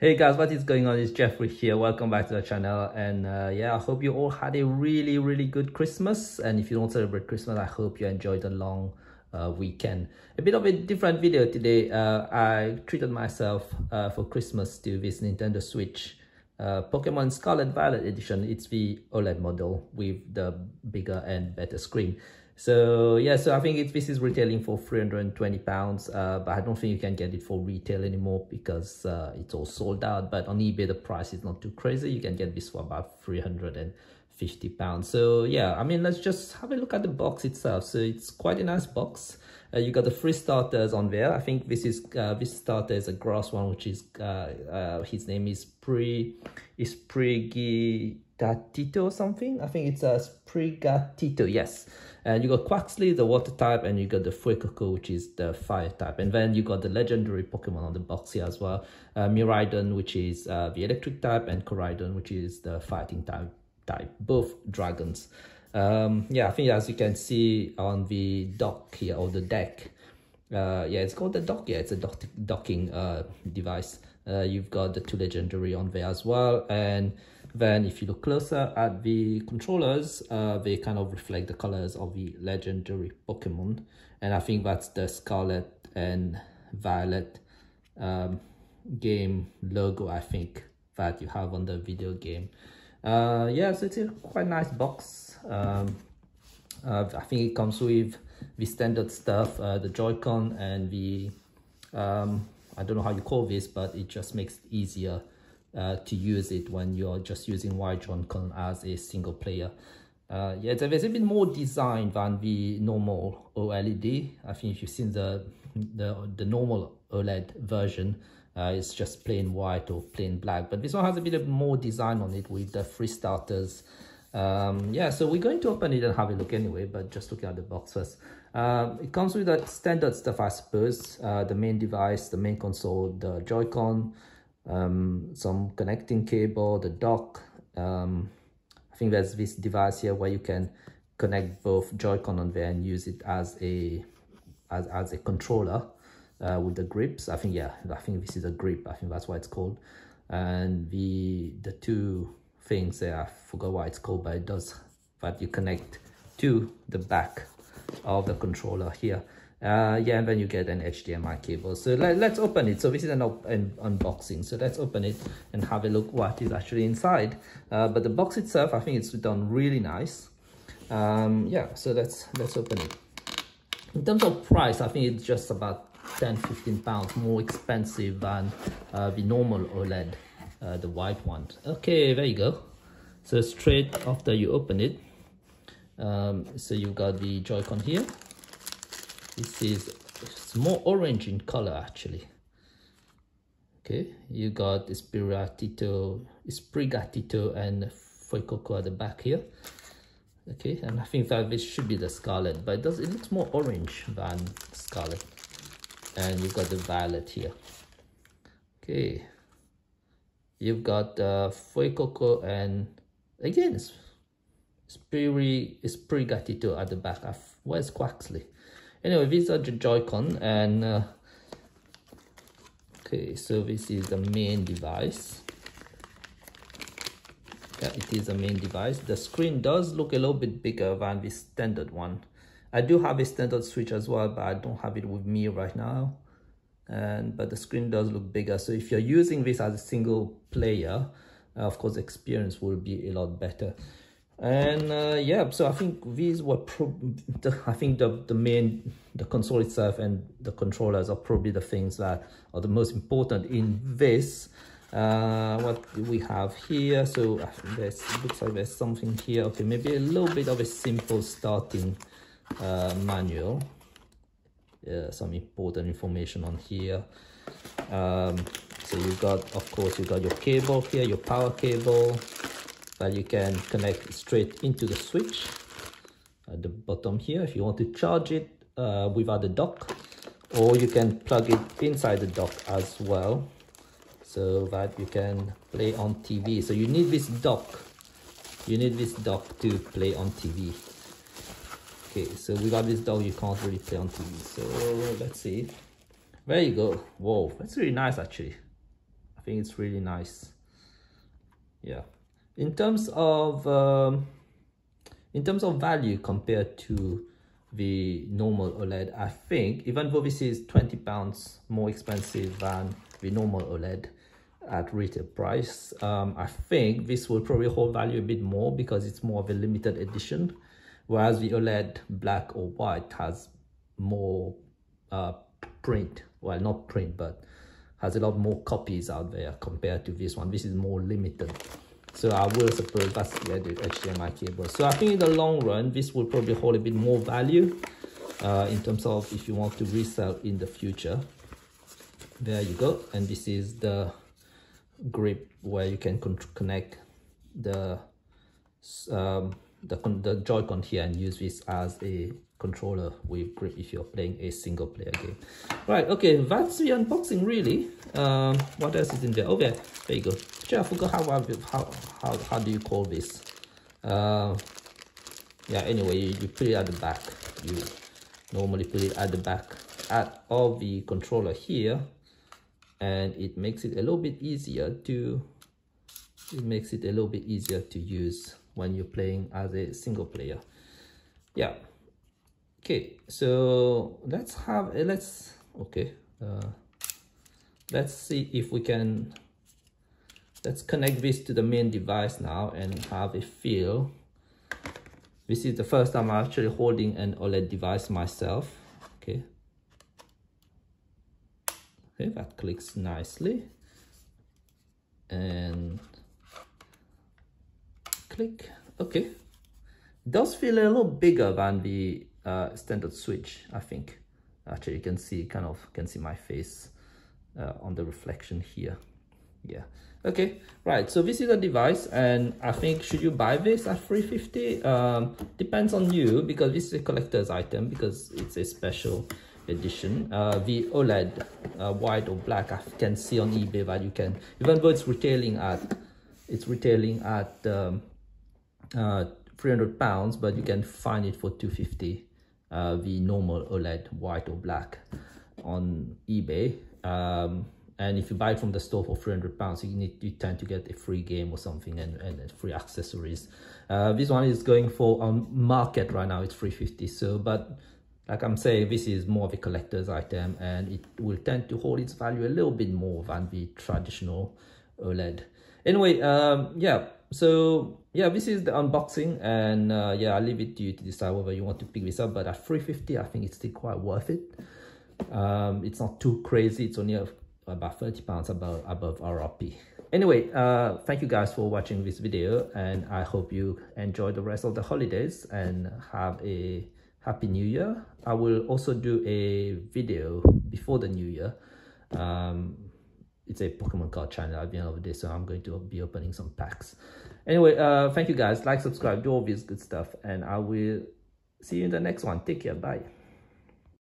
Hey guys, what is going on? It's Jeffrey here. Welcome back to the channel. And uh, yeah, I hope you all had a really, really good Christmas. And if you don't celebrate Christmas, I hope you enjoyed the long uh, weekend. A bit of a different video today. Uh, I treated myself uh, for Christmas to this Nintendo Switch uh, Pokemon Scarlet Violet edition. It's the OLED model with the bigger and better screen. So yeah, so I think it, this is retailing for 320 pounds, uh, but I don't think you can get it for retail anymore because uh, it's all sold out. But on eBay, the price is not too crazy. You can get this for about 350 pounds. So yeah, I mean, let's just have a look at the box itself. So it's quite a nice box. Uh, you got the free starters on there. I think this is uh, this starter is a grass one, which is uh, uh his name is Pre is Sprigatito or something. I think it's a Sprigatito. Yes. And you got Quaxly, the water type, and you got the Fuecoco, which is the fire type. And then you got the legendary Pokemon on the box here as well. Uh, Miraidon, which is uh, the electric type, and Koraidon, which is the fighting type. type. Both dragons. Um, yeah, I think as you can see on the dock here, or the deck, uh, yeah, it's called the dock. Yeah, it's a dock docking uh, device. Uh, you've got the two legendary on there as well. And then if you look closer at the controllers, uh, they kind of reflect the colors of the legendary Pokemon. And I think that's the Scarlet and Violet um, game logo, I think, that you have on the video game. Uh, yeah, so it's a quite nice box. Um, uh, I think it comes with the standard stuff, uh, the Joy-Con and the, um, I don't know how you call this, but it just makes it easier uh, to use it when you're just using Y-Joy-Con as a single player. Uh, yeah, there's a bit more design than the normal OLED. I think if you've seen the, the, the normal OLED version, uh, it's just plain white or plain black. But this one has a bit of more design on it with the free starters. Um, yeah, so we're going to open it and have a look anyway, but just looking at the box first. Um, it comes with the standard stuff, I suppose. Uh, the main device, the main console, the Joy-Con, um, some connecting cable, the dock. Um, I think there's this device here where you can connect both Joy-Con on there and use it as a as, as a controller uh, with the grips. I think yeah, I think this is a grip. I think that's why it's called. And the the two things there, I forgot what it's called, but it does that you connect to the back of the controller here uh, yeah and then you get an HDMI cable. So let, let's open it. So this is an, an, unboxing. So let's open it and have a look what is actually inside. Uh, but the box itself I think it's done really nice. Um, yeah so let's let's open it. In terms of price I think it's just about 10 15 pounds more expensive than uh, the normal OLED uh, the white one. Okay there you go. So straight after you open it um, so you've got the Joy-Con here this is it's more orange in color actually. Okay you got Spiratito, Sprigatito and Fuecoco at the back here. Okay and I think that this should be the scarlet but it does it looks more orange than scarlet. And you've got the violet here. Okay. You've got uh, Fuecoco and again it's Spiri, Sprigatito at the back. Of where's Quaxly anyway these are the joy-con and uh, okay so this is the main device. Yeah it is a main device. The screen does look a little bit bigger than the standard one. I do have a standard switch as well but i don't have it with me right now. And but the screen does look bigger. So if you're using this as a single player uh, of course experience will be a lot better and uh, yeah so i think these were the, i think the the main the console itself and the controllers are probably the things that are the most important in this. Uh, what we have here? So uh, there's looks like there's something here. Okay maybe a little bit of a simple starting uh, manual. Some important information on here. Um, so you got of course you got your cable here your power cable that you can connect straight into the switch at the bottom here. If you want to charge it uh, without the dock or you can plug it inside the dock as well so that you can play on TV so you need this dock. You need this dock to play on TV okay so without this dock you can't really play on TV so let's see. There you go. Whoa that's really nice actually. I think it's really nice. Yeah. In terms of um, in terms of value compared to the normal OLED, I think even though this is 20 pounds more expensive than the normal OLED at retail price, um, I think this will probably hold value a bit more because it's more of a limited edition, whereas the OLED black or white has more uh, print, well not print, but has a lot more copies out there compared to this one. This is more limited. So I will suppose that's the HDMI cable. So I think in the long run, this will probably hold a bit more value uh, in terms of if you want to resell in the future. There you go. And this is the grip where you can connect the um, the, the Joy-Con here and use this as a controller with grip if you're playing a single player game. Right okay that's the unboxing really. Um what else is in there? Okay oh, there you go. Actually, i forgot how how how, how do you call this? Uh yeah anyway you, you put it at the back. You normally put it at the back at of the controller here and it makes it a little bit easier to it makes it a little bit easier to use when you're playing as a single player. Yeah. Okay so let's have a, let's okay uh, let's see if we can let's connect this to the main device now and have a feel. This is the first time I'm actually holding an OLED device myself. Okay. Okay that clicks nicely. And click okay does feel a little bigger than the uh, standard switch, I think. Actually, you can see kind of can see my face uh, on the reflection here. Yeah. Okay. Right. So this is a device, and I think should you buy this at 350? Um, depends on you because this is a collector's item because it's a special edition. Uh, the OLED, uh, white or black, I can see on eBay that you can, even though it's retailing at, it's retailing at um, uh, 300 pounds, but you can find it for 250 uh, the normal OLED white or black on eBay. Um, and if you buy it from the store for 300 pounds, you need you tend to get a free game or something and, and free accessories. Uh, this one is going for on market right now, it's 350. So, but like I'm saying, this is more of a collector's item and it will tend to hold its value a little bit more than the traditional OLED. Anyway, um, yeah, so yeah this is the unboxing and uh, yeah i'll leave it to you to decide whether you want to pick this up but at 350 i think it's still quite worth it. Um, it's not too crazy. It's only about 30 pounds above above rrp anyway uh, thank you guys for watching this video and i hope you enjoy the rest of the holidays and have a happy new year. I will also do a video before the new year. Um, it's a Pokemon card channel at the end of the day, so I'm going to be opening some packs. Anyway, uh, thank you guys. Like, subscribe, do all this good stuff, and I will see you in the next one. Take care. Bye.